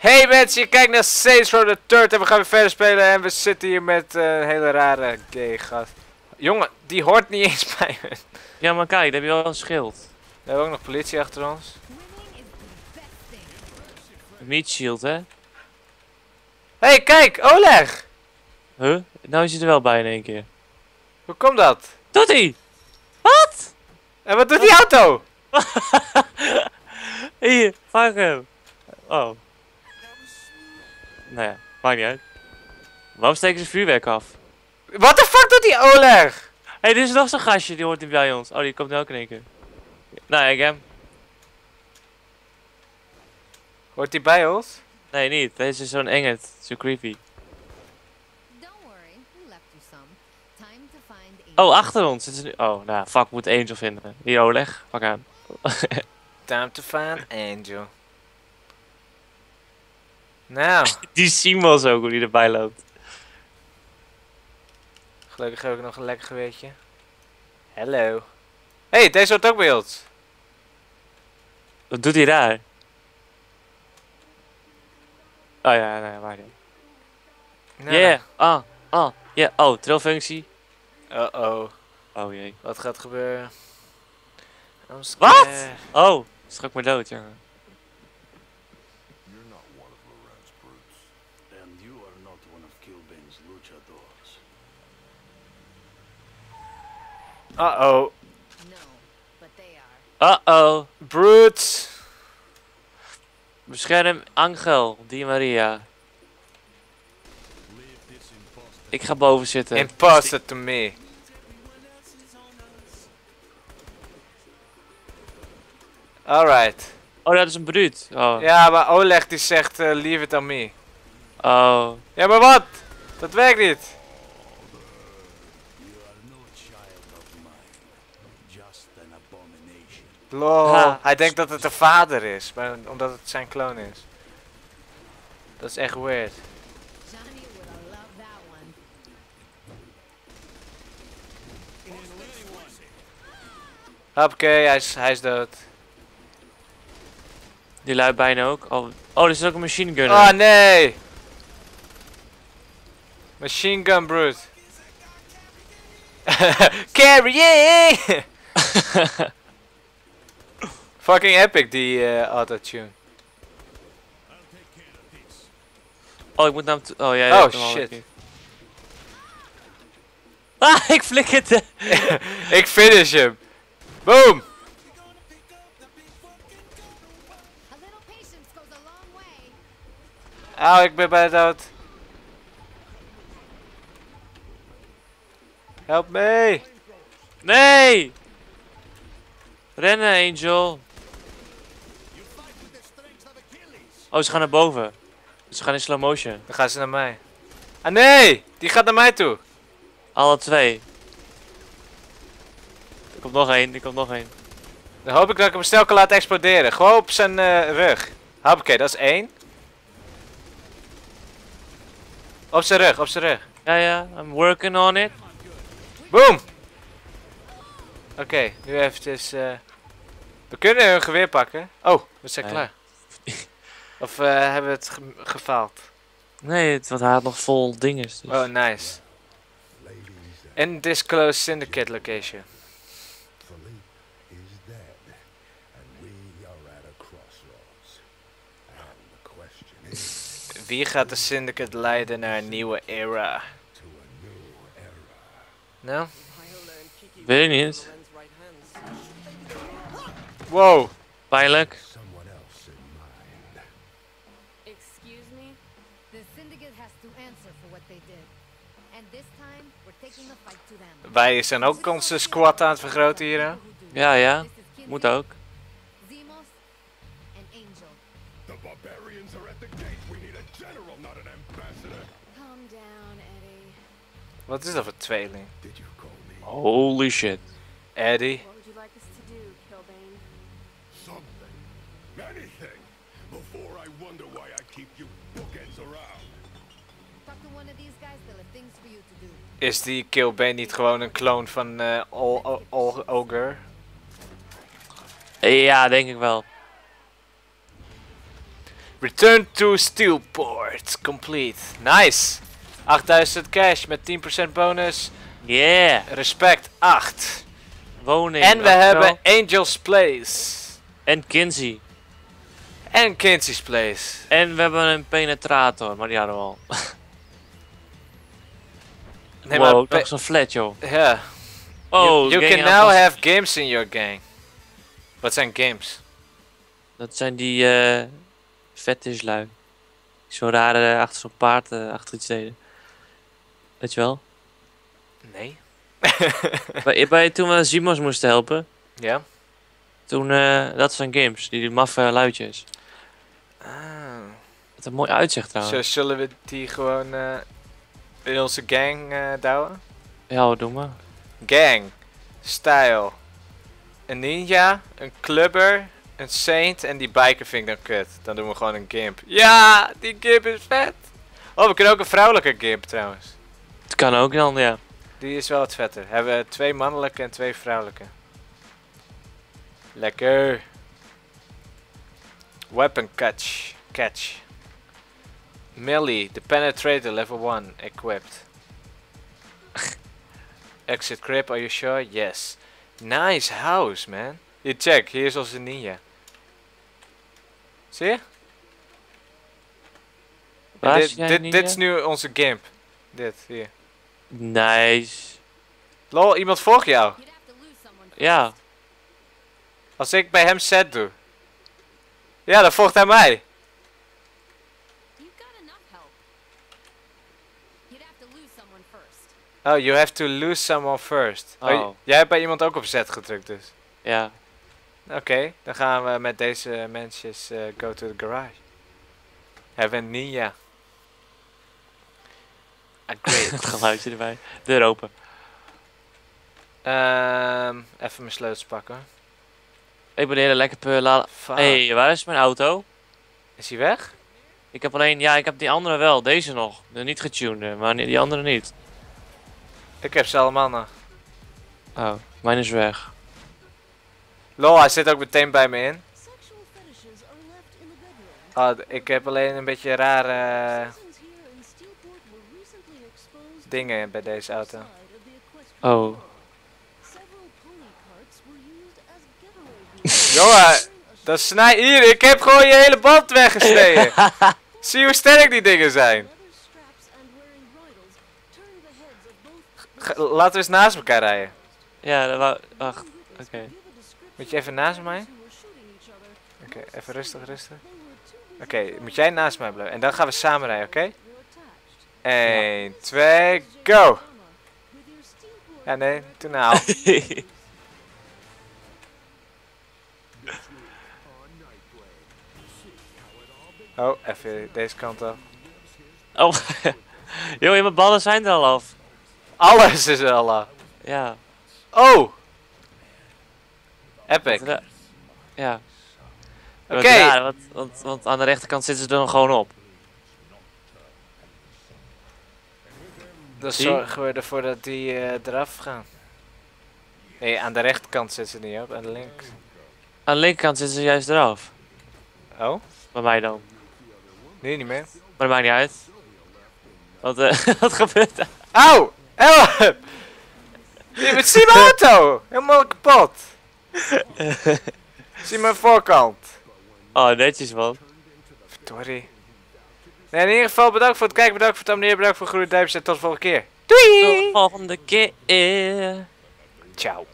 Hey mensen, je kijkt naar Saints Row the Third en we gaan weer verder spelen en we zitten hier met eh, een hele rare gay gast. Jongen, die hoort niet eens bij me. Ja, maar kijk, daar heb je wel een schild. We hebben ook nog politie achter ons. Meat shield, hè? hey, kijk, Oleg! Huh? Nou is hij er wel bij in één keer. Hoe komt dat? Doet hij? Wat? En wat doet die auto? Hier, fuck hem. Oh. Nou ja, maakt niet uit. Waarom steken ze vuurwerk af? Wat de fuck doet die Oleg? Hé, hey, dit is nog zo'n gastje, die hoort niet bij ons. Oh, die komt nu ook in één keer. Nou, ik hem. Hoort die bij ons? Nee, niet. Deze is zo'n engert. Zo creepy. Oh, achter ons. Dit is nu... Oh, nou, fuck, moet Angel vinden. Hier, Oleg. Pak aan. Time to find Angel. Nou, Die Simons ook, hoe die erbij loopt. gelukkig heb ik nog een lekker geweertje. Hallo. hey, deze hoort ook bij ons. Wat doet hij daar? Oh ja, nee, waar niet. Nou, Yeah, ah, ah, ja, oh, trillfunctie. Uh-oh. Oh jee. Wat gaat gebeuren? Wat? Oh, schrok me dood, jongen. You're not one of Loren's brutes. And you are not one of Kilbane's luchadors. Uh-oh. No, but they are. Uh-oh. Brutes. Bescherm Angel, Di Maria. Ik ga boven zitten. Imposter to me. Alright. Oh, dat is een bruut. Oh. Ja, maar Oleg die zegt eh, leave it on me. Oh. Ja, maar wat? Dat werkt niet. Lol. Ha. Hij denkt dat het de vader is, maar omdat het zijn kloon is. Dat is echt weird. Hoppakee, hij is, hij is dood. Die luidt bijna ook. Oh, oh er is ook een machine gunner. Oh nee! Machine gun brute. Carrying! Fucking epic die eh, autotune. oh, ik moet naar hem. Oh, Oh, hem al een shit. Ah, ik flikkerde. Ik finish hem. Boom! Auw, ik ben bijna dood. Help me! Nee! Rennen, Angel. Oh, ze gaan naar boven. Ze gaan in slow motion. Dan gaan ze naar mij. Ah nee! Die gaat naar mij toe. Alle twee. Er komt nog één, er komt nog één. Dan hoop ik dat ik hem snel kan laten exploderen. Gewoon op zijn eh, rug. Hoppakee, dat is één. Op zijn rug, op zijn rug. Ja, ja, I'm working on it. Boom! Oké, nu eventjes... eh we kunnen hun geweer pakken. Oh, we zijn Nee. klaar. Of eh, hebben we het ge- gefaald? Nee, het wat haat nog vol dinges. Dus. Oh, nice. Undisclosed syndicate location. Philippe is dead, and we are at a crossroads. And the question is Wie gaat de syndicate leiden naar een nieuwe era? Nou? Weet ik niet. Wow! Pijnlijk. Syndicate has to answer for what they did. And this time, we're taking the fight to them. Wij zijn ook onze squad aan het vergroten hier. hè? Ja, ja. Moet ook. Zemos, and Angel. The barbarians are at the gate. We need a general, not an ambassador. Calm down, Eddie. Wat is dat voor tweeling? Did you call me Holy shit. Eddie? What would you like us to do, Kilbane? something? Anything? Before I wonder why I keep you bookends around. Is die Killbane niet gewoon een kloon van eh Ol- Ol- Ogre? Ja, denk ik wel. Return to Steelport. Complete. Nice. 8000 cash met 10% bonus. Yeah! Respect 8. Woning. En we hebben Angel's Place. En Kinsey. En Kinsey's Place. En we hebben een penetrator, maar die hadden we al. Nee, wow, maar... nog zo'n flat, joh. Ja. Oh, you you can now have games in your gang. Wat zijn games? Dat zijn die eh fetishlui. Die Zo rare achter zo'n paard eh, achter iets deden. Weet je wel? Nee. bij, bij, toen we Simons moesten helpen, Ja? toen, eh, dat zijn games, die, die maffe luidjes. Ah. Wat een mooi uitzicht Zo, trouwens. zullen we die gewoon eh, in onze gang eh douwen? Ja, wat doen we? Gang. Style. Een ninja, een clubber, een saint en die biker vind ik dan kut. Dan doen we gewoon een gimp. Ja, die gimp is vet. Oh, we kunnen ook een vrouwelijke gimp trouwens. Het kan ook dan, ja. Die is wel wat vetter. Hebben we twee mannelijke en twee vrouwelijke. Lekker. Weapon catch. Catch. Melee, the penetrator level 1 equipped. Exit crib, are you sure? Yes. Nice house, man. Hier, check, hier is onze ninja. Zie je? Dit, dit, is nu onze gimp. Dit, hier. Nice. Lol, iemand volgt jou. Ja. Als ik bij hem set doe. Ja, dan volgt hij mij. You've got enough help. You'd have to lose someone first. Oh, you have to lose someone first. Oh. Oh. jij hebt bij iemand ook op Z gedrukt dus. Ja. Oké, dan gaan we met deze mensjes eh, go to the garage. Hebben een ninja. Ah, great. Het geluidje erbij. Deur open. Ehm, even mijn sleutels pakken. Ik ben heel lekker. Fuck. Hé, hey, waar is mijn auto? Is hij weg? Ik heb alleen, ja, ik heb die andere wel. Deze nog. De niet getunede, maar die andere niet. Ik heb ze allemaal nog. Oh, mijn is weg. Lol, hij zit ook meteen bij me in. Oh, ik heb alleen een beetje rare dingen bij deze auto. Oh. Jongen, dat snij hier. Ik heb gewoon je hele band weggesneden. Zie hoe sterk die dingen zijn. Laten we eens naast elkaar rijden. Ja. Wacht. Oké. Moet je even naast mij? Oké, even rustig, rustig. Oké, moet jij naast mij blijven. En dan gaan we samen rijden, oké? They're attached. 1, 2, go! Ja, nee, toen nou. Oh, even deze kant op. oh. Joh, mijn ballen zijn er al af. Alles is al af. Ja. Oh! Epic. Ja. Oké. Want, want, want aan de rechterkant zitten ze er nog gewoon op. Dan zorgen we ervoor dat die eh, eraf gaan. Nee, aan de rechterkant zitten ze niet op, aan de links. Aan de linkerkant zitten ze juist eraf. Oh? Bij mij dan. Nu niet meer. Maar dat maakt niet uit. Wat, eh, wat gebeurt er? Auw! Help! Je zie mijn auto! Helemaal kapot! zie mijn voorkant. Oh, netjes man. Verdorie. Nee, in ieder geval bedankt voor het kijken, bedankt voor het abonneren, bedankt voor het groeien duimpjes en tot de volgende keer. Doei! Tot de volgende keer. Ciao.